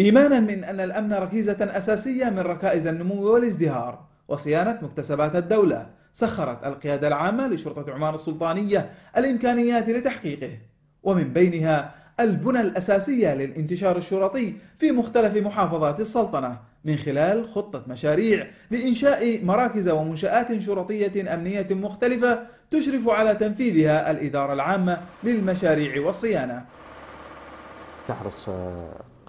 إيمانا من أن الأمن ركيزة أساسية من ركائز النمو والازدهار وصيانة مكتسبات الدولة سخرت القيادة العامة لشرطة عمان السلطانية الإمكانيات لتحقيقه ومن بينها البنى الأساسية للانتشار الشرطي في مختلف محافظات السلطنة من خلال خطة مشاريع لإنشاء مراكز ومنشآت شرطية أمنية مختلفة تشرف على تنفيذها الإدارة العامة للمشاريع والصيانة. تحرص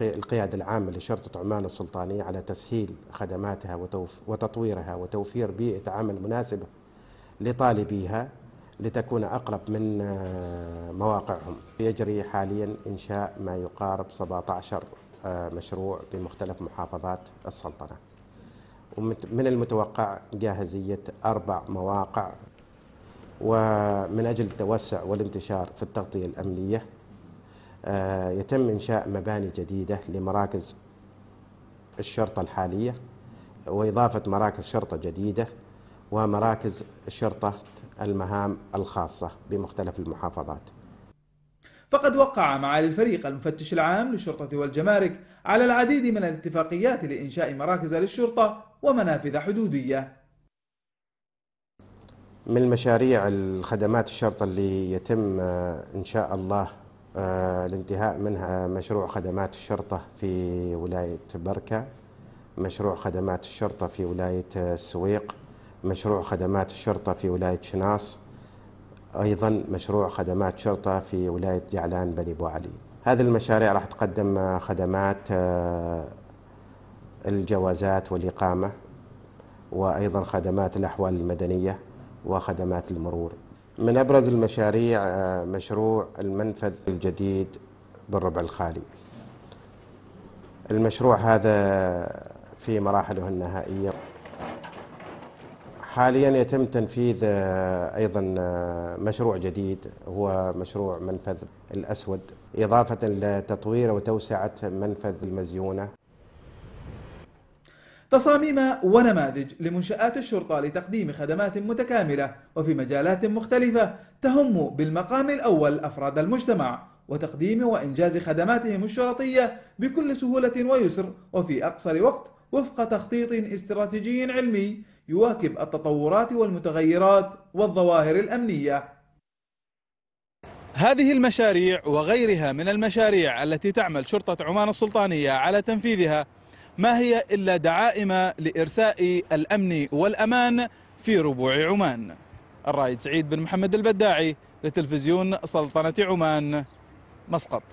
القيادة العامة لشرطة عمان السلطانية على تسهيل خدماتها وتطويرها وتوفير بيئة عمل مناسبة لطالبيها لتكون أقرب من آه، مواقعهم. يجري حاليا إنشاء ما يقارب 17 آه، مشروع بمختلف محافظات السلطنة. ومن المتوقع جاهزية أربع مواقع ومن أجل التوسع والانتشار في التغطية الأمنية يتم إنشاء مباني جديدة لمراكز الشرطة الحالية وإضافة مراكز شرطة جديدة ومراكز شرطة المهام الخاصة بمختلف المحافظات. فقد وقع معالي الفريق المفتش العام للشرطة والجمارك على العديد من الاتفاقيات لإنشاء مراكز للشرطة ومنافذ حدودية. من مشاريع الخدمات الشرطة اللي يتم آه، إن شاء الله آه، الانتهاء منها مشروع خدمات الشرطة في ولاية بركة مشروع خدمات الشرطة في ولاية السويق مشروع خدمات الشرطة في ولاية شناص أيضا مشروع خدمات شرطة في ولاية جعلان بني بو علي. هذه المشاريع راح تقدم خدمات آه، الجوازات والإقامة وأيضا خدمات الأحوال المدنية وخدمات المرور. من أبرز المشاريع آه، مشروع المنفذ الجديد بالربع الخالي. المشروع هذا في مراحله النهائية. حاليا يتم تنفيذ آه، أيضا آه، مشروع جديد هو مشروع منفذ الأسود. إضافة لتطوير وتوسعة منفذ المزيونة. تصاميم ونماذج لمنشآت الشرطة لتقديم خدمات متكاملة وفي مجالات مختلفة تهم بالمقام الأول أفراد المجتمع وتقديم وإنجاز خدماتهم الشرطية بكل سهولة ويسر وفي أقصر وقت وفق تخطيط استراتيجي علمي يواكب التطورات والمتغيرات والظواهر الأمنية. هذه المشاريع وغيرها من المشاريع التي تعمل شرطة عمان السلطانية على تنفيذها ما هي إلا دعائم لإرساء الأمن والأمان في ربوع عمان. الرائد سعيد بن محمد البداعي لتلفزيون سلطنة عمان مسقط.